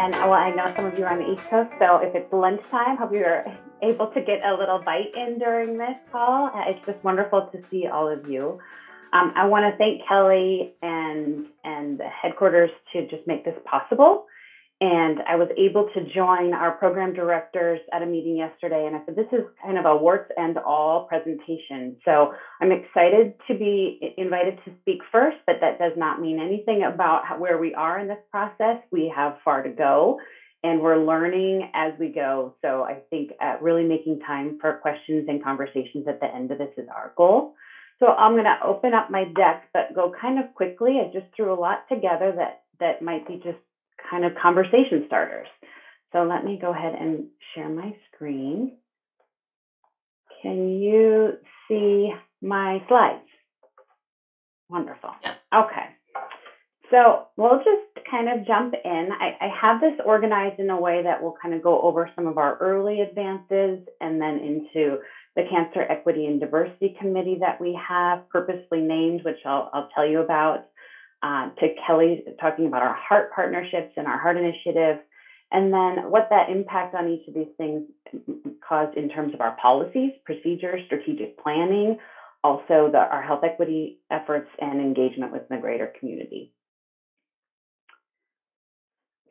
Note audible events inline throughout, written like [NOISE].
And well, I know some of you are on the East Coast, so if it's lunchtime, hope you're [LAUGHS] able to get a little bite in during this call. Uh, it's just wonderful to see all of you. Um, I want to thank Kelly and and the headquarters to just make this possible. And I was able to join our program directors at a meeting yesterday. And I said, this is kind of a warts and all presentation. So I'm excited to be invited to speak first, but that does not mean anything about how, where we are in this process. We have far to go and we're learning as we go. So I think uh, really making time for questions and conversations at the end of this is our goal. So I'm going to open up my deck, but go kind of quickly. I just threw a lot together that that might be just kind of conversation starters. So let me go ahead and share my screen. Can you see my slides? Wonderful. Yes. Okay. So we'll just kind of jump in. I, I, have this organized in a way that will kind of go over some of our early advances and then into the Cancer Equity and Diversity Committee that we have purposely named, which I'll, I'll tell you about uh, to Kelly talking about our heart partnerships and our heart initiative, and then what that impact on each of these things caused in terms of our policies, procedures, strategic planning, also the, our health equity efforts and engagement with the greater community.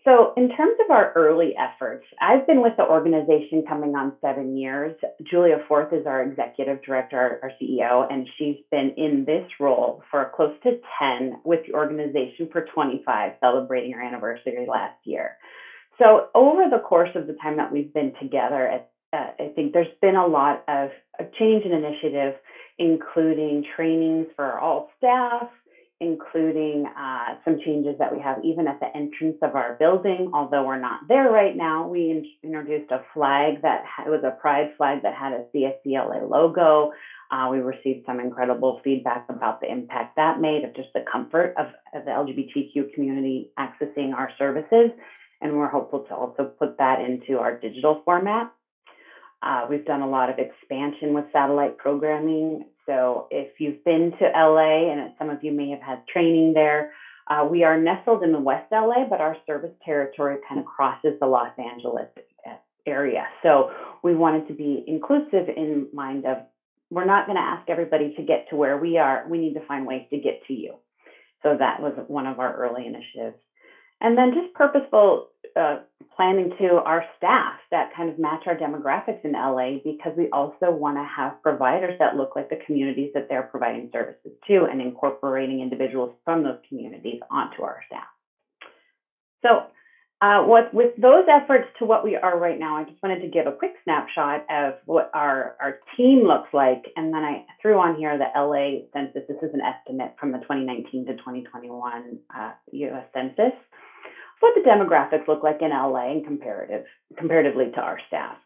So, in terms of our early efforts, I've been with the organization coming on seven years. Julia Forth is our executive director, our CEO, and she's been in this role for close to 10 with the organization for 25, celebrating our anniversary last year. So, over the course of the time that we've been together, I think there's been a lot of change and initiative, including trainings for all staff, including uh, some changes that we have even at the entrance of our building. Although we're not there right now, we in- introduced a flag that ha- was a pride flag that had a CSCLA logo. Uh, we received some incredible feedback about the impact that made of just the comfort of, of the LGBTQ community accessing our services. And we're hopeful to also put that into our digital format. Uh, we've done a lot of expansion with satellite programming so if you've been to LA, and some of you may have had training there, uh, we are nestled in the West LA, but our service territory kind of crosses the Los Angeles uh, area. So we wanted to be inclusive in mind of we're not going to ask everybody to get to where we are. We need to find ways to get to you. So that was one of our early initiatives. And then just purposeful planning to our staff that kind of match our demographics in LA because we also want to have providers that look like the communities that they're providing services to and incorporating individuals from those communities onto our staff. So uh, what, with those efforts to what we are right now, I just wanted to give a quick snapshot of what our, our team looks like. And then I threw on here the LA census. This is an estimate from the 2019 to 2021 uh, US Census what the demographics look like in LA and comparative comparatively to our staff.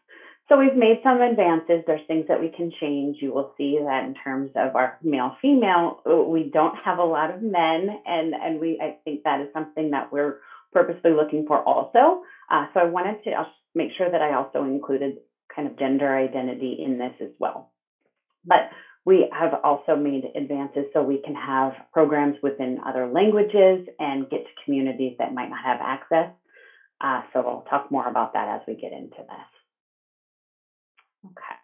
So we've made some advances. There's things that we can change. You will see that in terms of our male female, uh, we don't have a lot of men, and and we I think that is something that we're purposely looking for also. Uh, so I wanted to make sure that I also included kind of gender identity in this as well. But we have also made advances so we can have programs within other languages and get to communities that might not have access. Uh, so we'll talk more about that as we get into this. Okay.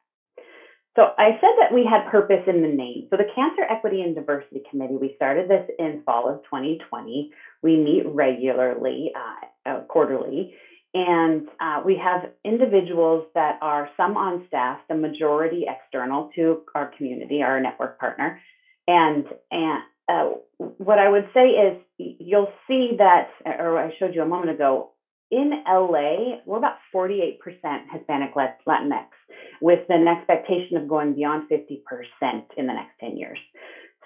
So I said that we had purpose in the name. So the Cancer Equity and Diversity Committee, we started this in fall of 2020. We meet regularly, uh, uh, quarterly, and uh, we have individuals that are some on staff, the majority external to our community, our network partner. And, and uh, what I would say is you'll see that, or I showed you a moment ago, in LA, we're about 48% Hispanic Latinx, with an expectation of going beyond 50% in the next 10 years.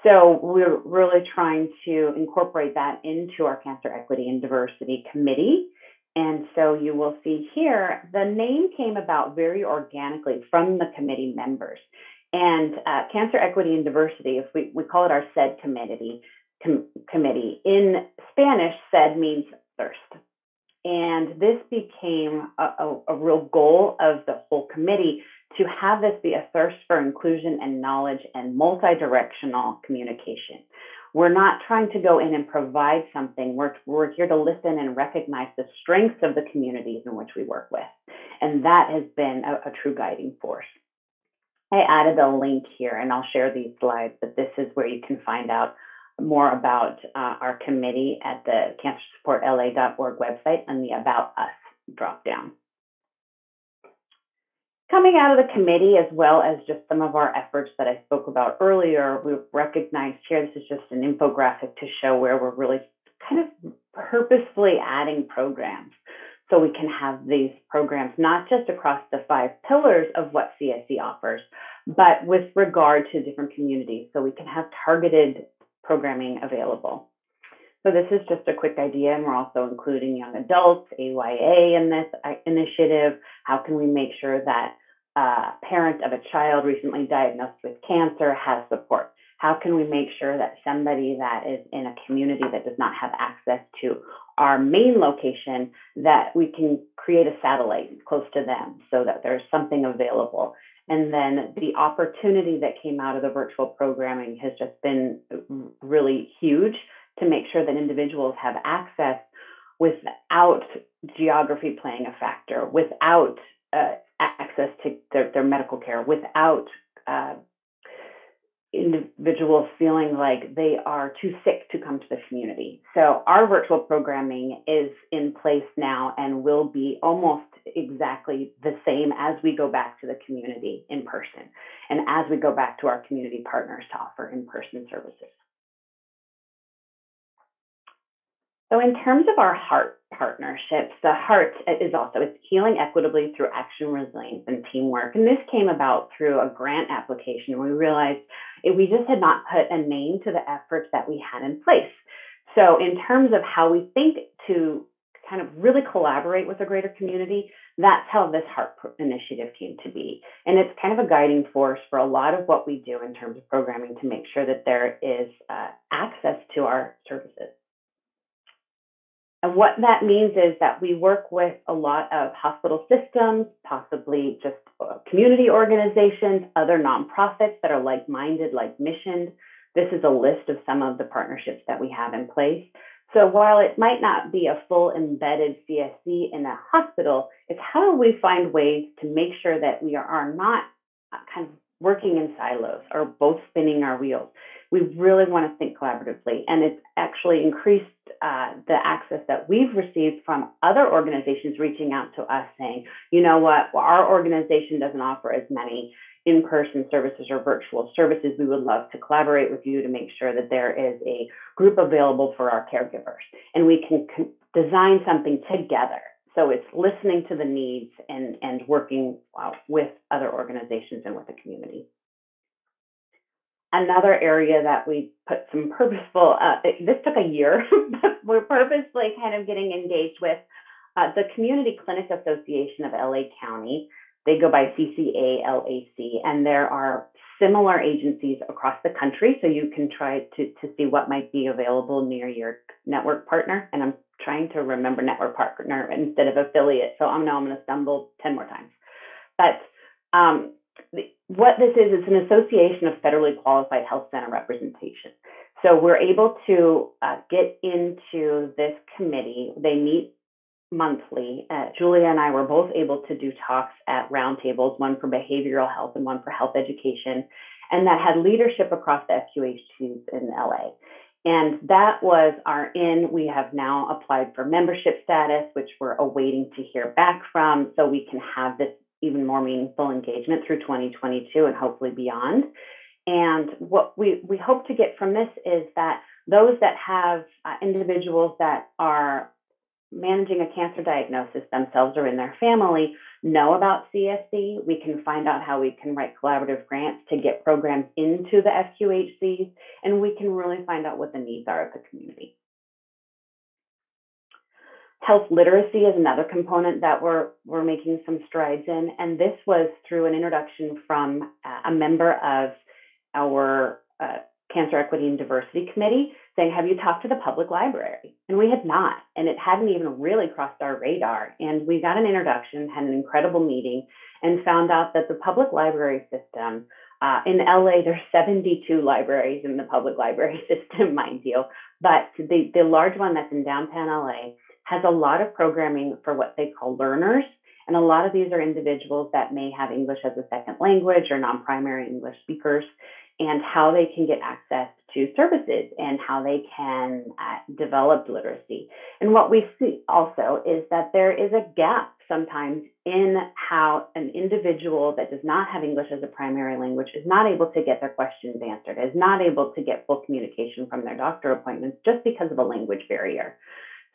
So we're really trying to incorporate that into our Cancer Equity and Diversity Committee and so you will see here, the name came about very organically from the committee members. And uh, Cancer Equity and Diversity, if we, we call it our SED committee, com- committee, in Spanish, SED means thirst. And this became a, a, a real goal of the whole committee to have this be a thirst for inclusion and knowledge and multi directional communication We're not trying to go in and provide something. We're, we're here to listen and recognize the strengths of the communities in which we work with. And that has been a, a true guiding force. I added a link here and I'll share these slides, but this is where you can find out more about uh, our committee at the cancersupportla.org website and the About Us drop down. Coming out of the committee, as well as just some of our efforts that I spoke about earlier, we've recognized here this is just an infographic to show where we're really kind of purposefully adding programs. So we can have these programs not just across the five pillars of what CSC offers, but with regard to different communities. So we can have targeted programming available. So this is just a quick idea, and we're also including young adults, AYA in this uh, initiative. How can we make sure that a parent of a child recently diagnosed with cancer has support? How can we make sure that somebody that is in a community that does not have access to our main location, that we can create a satellite close to them so that there's something available? And then the opportunity that came out of the virtual programming has just been really huge to make sure that individuals have access without geography playing a factor, without uh, access to their, their, medical care, without uh, individuals feeling like they are too sick to come to the community. So our virtual programming is in place now and will be almost exactly the same as we go back to the community in person and as we go back to our community partners to offer in-person services. So in terms of our heart partnerships, the heart is also it's healing equitably through action, resilience, and teamwork. And this came about through a grant application. We realized we just had not put a name to the efforts that we had in place. So in terms of how we think to kind of really collaborate with a greater community, that's how this heart initiative came to be. And it's kind of a guiding force for a lot of what we do in terms of programming to make sure that there is uh, access to our services. And what that means is that we work with a lot of hospital systems, possibly just uh, community organizations, other nonprofits that are like minded, like missioned. This is a list of some of the partnerships that we have in place. So while it might not be a full embedded CSC in a hospital, it's how do we find ways to make sure that we are not uh, kind of working in silos or both spinning our wheels. We really want to think collaboratively, and it's actually increased uh, the access that we've received from other organizations reaching out to us saying, you know what, well, our organization doesn't offer as many in person services or virtual services. We would love to collaborate with you to make sure that there is a group available for our caregivers and we can design something together so it's listening to the needs and, and working uh, with other organizations and with the community. Another area that we put some purposeful, uh, this took a year, [LAUGHS] but we're purposely kind of getting engaged with uh, the Community Clinic Association of LA County. They go by CCA LAC, and there are similar agencies across the country. So you can try to, to see what might be available near your network partner. And I'm trying to remember network partner instead of affiliate. So I'm now I'm going to stumble 10 more times. But um, what this is, it's an association of federally qualified health center representation. So we're able to uh, get into this committee. They meet monthly. Uh, Julia and I were both able to do talks at roundtables, one for behavioral health and one for health education, and that had leadership across the FQHCs in LA. And that was our in. We have now applied for membership status, which we're awaiting to hear back from, so we can have this even more meaningful engagement through 2022 and hopefully beyond. And what we, we hope to get from this is that those that have uh, individuals that are managing a cancer diagnosis themselves or in their family know about CSC. We can find out how we can write collaborative grants to get programs into the FQHCs, and we can really find out what the needs are of the community. Health literacy is another component that we're, we're making some strides in, and this was through an introduction from a member of our uh, Cancer Equity and Diversity Committee saying, Have you talked to the public library? And we had not. And it hadn't even really crossed our radar. And we got an introduction, had an incredible meeting, and found out that the public library system Uh, in LA, there's 72 libraries in the public library [LAUGHS] system, mind you. But the, the large one that's in downtown LA has a lot of programming for what they call learners. And a lot of these are individuals that may have English as a second language or non primary English speakers, and how they can get access to services and how they can uh, develop literacy. And what we see also is that there is a gap sometimes in how an individual that does not have English as a primary language is not able to get their questions answered, is not able to get full communication from their doctor appointments just because of a language barrier.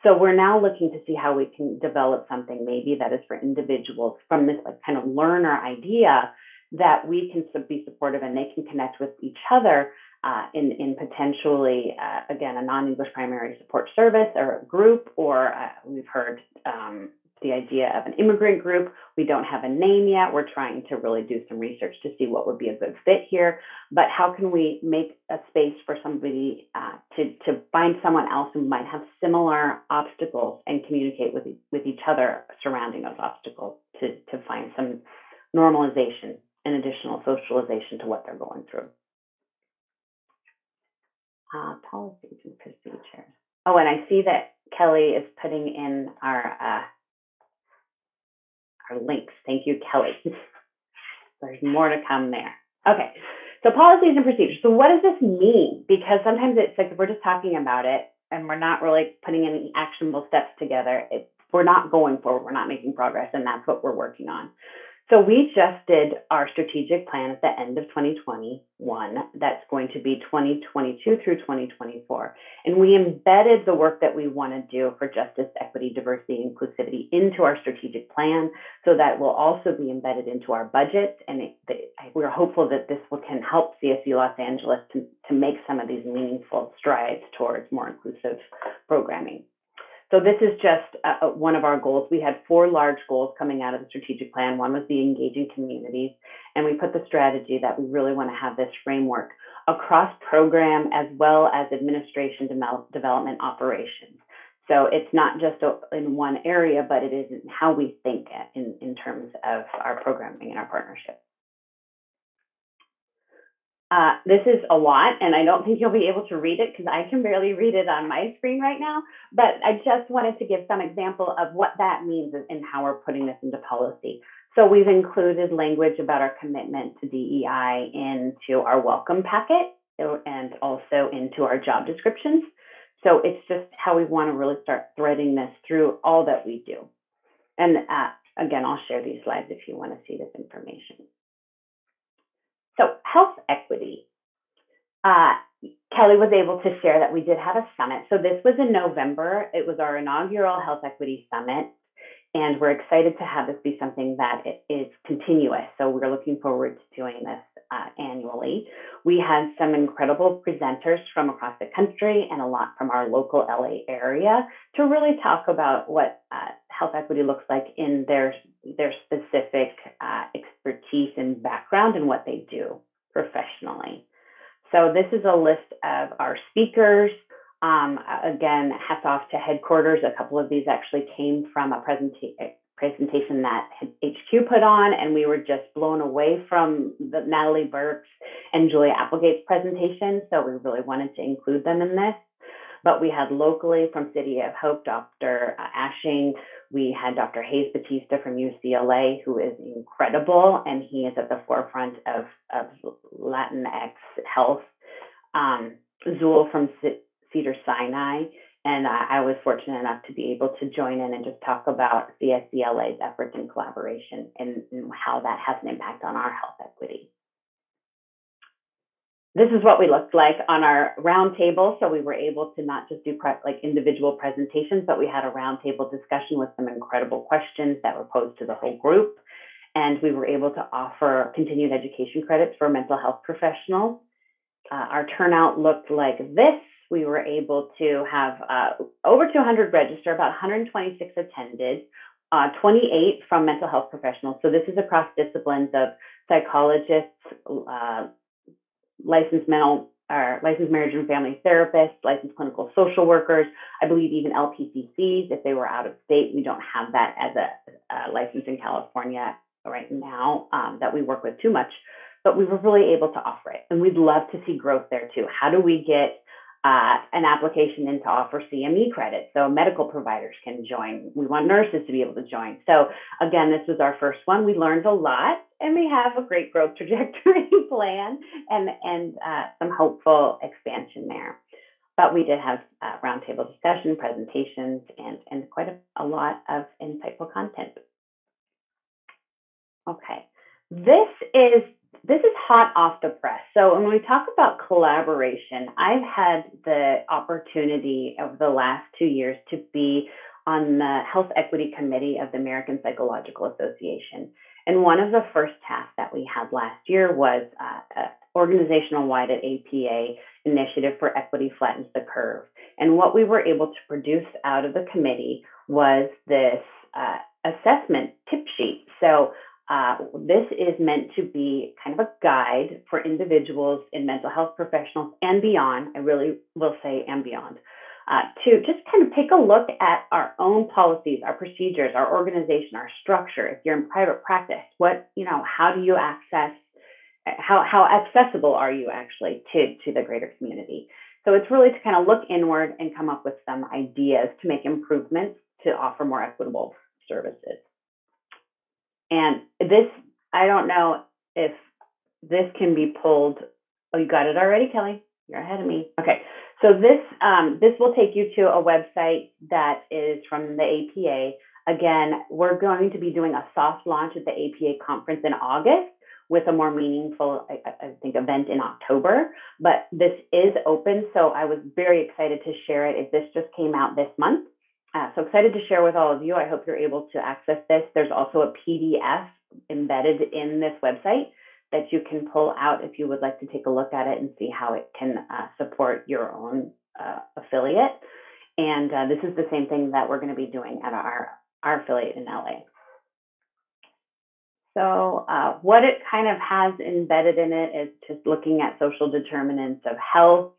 So we're now looking to see how we can develop something maybe that is for individuals from this like kind of learner idea that we can be supportive and they can connect with each other uh, in, in potentially, uh, again, a non English primary support service or a group, or uh, we've heard um, the idea of an immigrant group. We don't have a name yet. We're trying to really do some research to see what would be a good fit here. But how can we make a space for somebody uh, to, to find someone else who might have similar obstacles and communicate with, with each other surrounding those obstacles to, to find some normalization and additional socialization to what they're going through? uh, policies and procedures. Oh, and I see that Kelly is putting in our uh, our links. Thank you, Kelly. [LAUGHS] There's more to come there. Okay, so policies and procedures. So what does this mean? Because sometimes it's like we're just talking about it and we're not really putting any actionable steps together. We're not going forward. We're not making progress, and that's what we're working on. So we just did our strategic plan at the end of 2021. That's going to be 2022 through 2024. And we embedded the work that we want to do for justice, equity, diversity, inclusivity into our strategic plan so that will also be embedded into our budget. And it, we're hopeful that this will, can help CSC Los Angeles to, to make some of these meaningful strides towards more inclusive programming. So this is just uh, uh, one of our goals. We had four large goals coming out of the strategic plan. One was the engaging communities, and we put the strategy that we really want to have this framework across program as well as administration development operations. So it's not just in one area, but it is how we think in, in terms of our programming and our partnership. Uh, this is a lot, and I don't think you'll be able to read it because I can barely read it on my screen right now. But I just wanted to give some example of what that means and how we're putting this into policy. So we've included language about our commitment to DEI into our welcome packet and also into our job descriptions. So it's just how we want to really start threading this through all that we do. And uh, again, I'll share these slides if you want to see this information. So health equity. Uh, Kelly was able to share that we did have a summit. So this was in November. It was our inaugural health equity summit. And we're excited to have this be something that is continuous. So we're looking forward to doing this uh, annually. We had some incredible presenters from across the country and a lot from our local LA area to really talk about what uh, health equity looks like in their their specific uh, expertise and background and what they do professionally. So this is a list of our speakers. Um, again, hats off to headquarters. A couple of these actually came from a presenta- presentation that HQ put on, and we were just blown away from the Natalie Burke's and Julia Applegate's presentation. So we really wanted to include them in this. But we had locally from City of Hope, Dr. Ashing. We had Dr. Hayes-Bautista from UCLA, who is incredible, and he is at the forefront of, of Latinx health. Um, from C- Cedar Sinai, and I, I, was fortunate enough to be able to join in and just talk about CSCLA's efforts and collaboration and, and how that has an impact on our health equity this is what we looked like on our roundtable. So we were able to not just do pre- like individual presentations, but we had a roundtable discussion with some incredible questions that were posed to the whole group. And we were able to offer continued education credits for mental health professionals. Uh, our turnout looked like this. We were able to have uh, over 200 register, about 126 attended, uh, 28 from mental health professionals. So this is across disciplines of psychologists, uh, licensed mental or licensed marriage and family therapists, licensed clinical social workers, I believe even LPCCs if they were out of state. We don't have that as a, a license in California right now um, that we work with too much. but we were really able to offer it. And we'd love to see growth there too. How do we get uh, an application in to offer CME credit so medical providers can join? We want nurses to be able to join. So again, this was our first one. We learned a lot and we have a great growth [LAUGHS] trajectory plan and, and uh, some hopeful expansion there. But we did have uh, roundtable discussion, presentations, and, and quite a, a lot of insightful content. Okay, this is this is hot off the press. So when we talk about collaboration, I've had the opportunity over the last two years to be on the Health Equity Committee of the American Psychological Association. And one of the first tasks that we had last year was uh, organizational wide at APA initiative for equity flattens the curve. And what we were able to produce out of the committee was this uh, assessment tip sheet. So uh, this is meant to be kind of a guide for individuals in mental health professionals and beyond. I really will say and beyond. Uh, to just kind of take a look at our own policies, our procedures, our organization, our structure. If you're in private practice, what you know, how do you access how how accessible are you actually to to the greater community? So it's really to kind of look inward and come up with some ideas to make improvements to offer more equitable services. And this, I don't know if this can be pulled. Oh, you got it already, Kelly. You're ahead of me. Okay. So this um, this will take you to a website that is from the APA. Again, we're going to be doing a soft launch at the APA conference in August with a more meaningful, I, I, think, event in October. But this is open, so I was very excited to share it. If this just came out this month, uh, so excited to share with all of you. I hope you're able to access this. There's also a PDF embedded in this website that you can pull out if you would like to take a look at it and see how it can uh, support your own uh, affiliate. And uh, this is the same thing that we're going to be doing at our, our affiliate in LA. So, uh, what it kind of has embedded in it is just looking at social determinants of health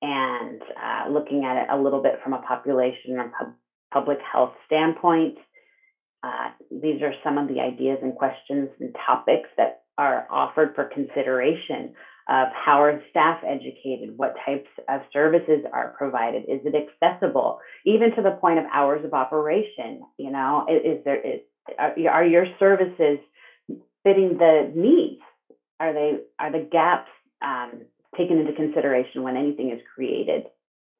and uh, looking at it a little bit from a population or public health standpoint. Uh, these are some of the ideas and questions and topics that are offered for consideration of how are staff educated, what types of services are provided, is it accessible, even to the point of hours of operation. You know, is, there is, are, are your services fitting the needs? Are they are the gaps um, taken into consideration when anything is created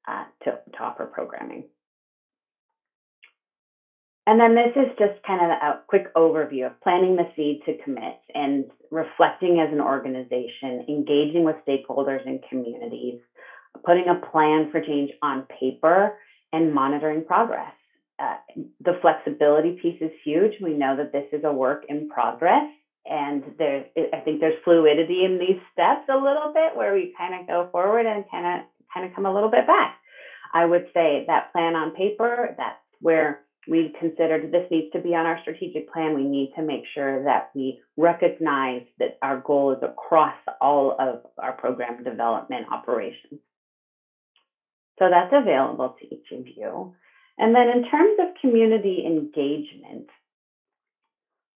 uh, to, to offer programming? And then this is just kind of a quick overview of planting the seed to commit and reflecting as an organization, engaging with stakeholders and communities, putting a plan for change on paper, and monitoring progress. Uh, the flexibility piece is huge. We know that this is a work in progress and there i think there's fluidity in these steps a little bit where we kind of go forward and kind of kind of come a little bit back i would say that plan on paper that's where we considered this needs to be on our strategic plan we need to make sure that we recognize that our goal is across all of our program development operations so that's available to each of you and then in terms of community engagement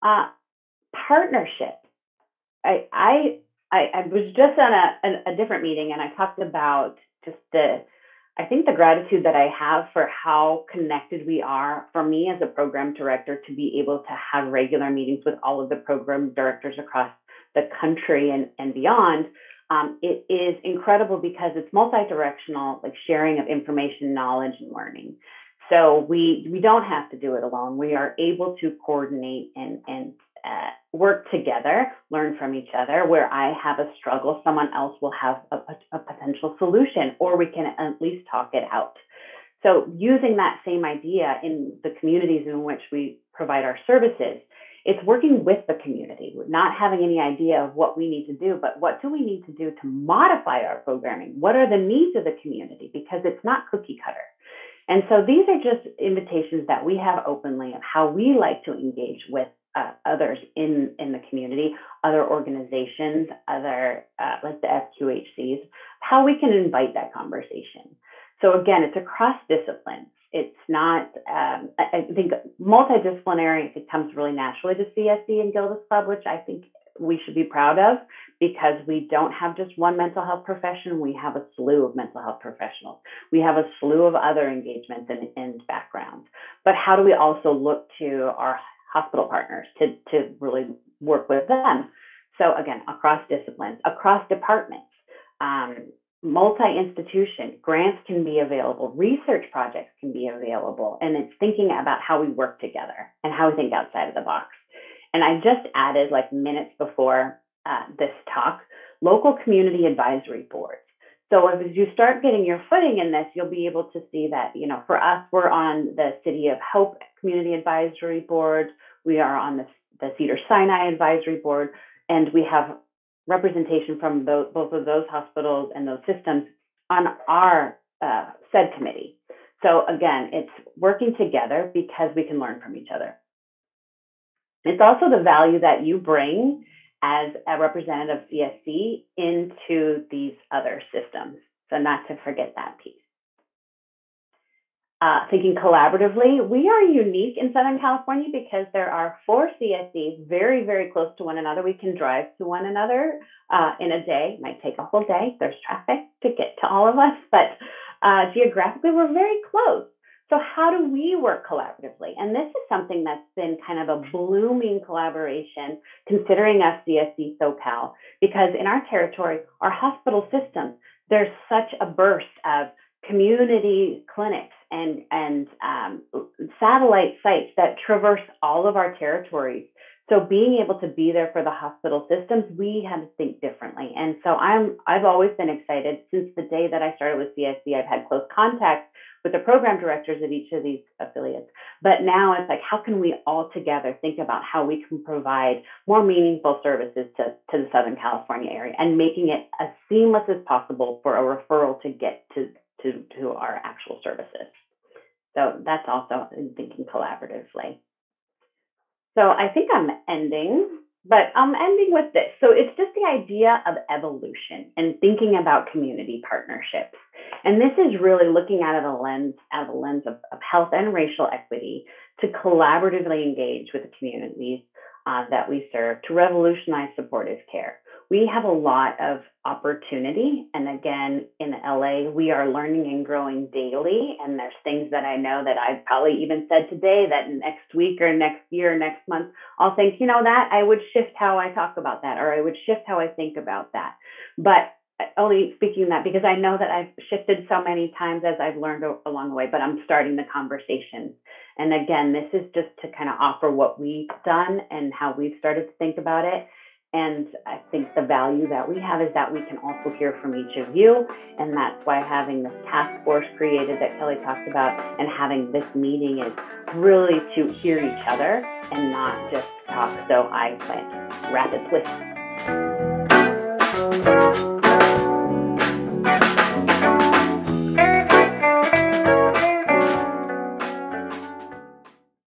uh, partnership. I I I, was just on a, a, a different meeting and I talked about just the I think the gratitude that I have for how connected we are for me as a program director to be able to have regular meetings with all of the program directors across the country and, and beyond. Um, it is incredible because it's multi-directional, like sharing of information, knowledge, and learning. So we we don't have to do it alone. We are able to coordinate and and uh, work together, learn from each other. Where I have a struggle, someone else will have a, a, potential solution, or we can at least talk it out. So, using that same idea in the communities in which we provide our services, it's working with the community, not having any idea of what we need to do, but what do we need to do to modify our programming? What are the needs of the community? Because it's not cookie cutter. And so these are just invitations that we have openly of how we like to engage with uh, others in in the community, other organizations, other uh, like the FQHCs, how we can invite that conversation. So again, it's across disciplines. It's not. Um, I, think multidisciplinary. It comes really naturally to CSC and Gilda's Club, which I think we should be proud of. because we don't have just one mental health profession, we have a slew of mental health professionals. We have a slew of other engagements and, and backgrounds. But how do we also look to our hospital partners to, to really work with them? So, again, across disciplines, across departments, um, multi institution, grants can be available, research projects can be available, and it's thinking about how we work together and how we think outside of the box. And I just added, like minutes before uh, this talk, local community advisory boards. So as you start getting your footing in this, you'll be able to see that, you know, for us, we're on the City of Hope Community Advisory Board. We are on the, the Cedar Sinai Advisory Board, and we have representation from both of those hospitals and those systems on our uh, SED committee. So again, it's working together because we can learn from each other. It's also the value that you bring as a representative of CSC into these other systems. So not to forget that piece. Uh, thinking collaboratively, we are unique in Southern California because there are four CSCs very, very close to one another. We can drive to one another uh, in a day. It might take a whole day. There's traffic to get to all of us, but uh, geographically, we're very close. So, how do we work collaboratively? And this is something that's been kind of a blooming collaboration, considering us CSC SoCal, because in our territory, our hospital system, there's such a burst of community clinics and and um, satellite sites that traverse all of our territories. So being able to be there for the hospital systems, we had to think differently. And so I'm I've always been excited since the day that I started with CSC. I've had close contact with the program directors of each of these affiliates. But now it's like, how can we all together think about how we can provide more meaningful services to, to the Southern California area and making it as seamless as possible for a referral to get to to, to our actual services. So that's also in thinking collaboratively. So I think I'm ending, but I'm ending with this. So it's just the idea of evolution and thinking about community partnerships. And this is really looking at it a lens, out of a lens of, of health and racial equity to collaboratively engage with the communities uh, that we serve to revolutionize supportive care we have a lot of opportunity. And again, in LA, we are learning and growing daily. And there's things that I know that I've probably even said today that next week or next year, or next month, I'll think, you know, that I would shift how I talk about that, or I would shift how I think about that. But uh, only speaking that because I know that I've shifted so many times as I've learned along the way, but I'm starting the conversation. And again, this is just to kind of offer what we've done and how we've started to think about it. And I think the value that we have is that we can also hear from each of you. And that's why having this task force created that Kelly talked about and having this meeting is really to hear each other and not just talk. So I went rapid twist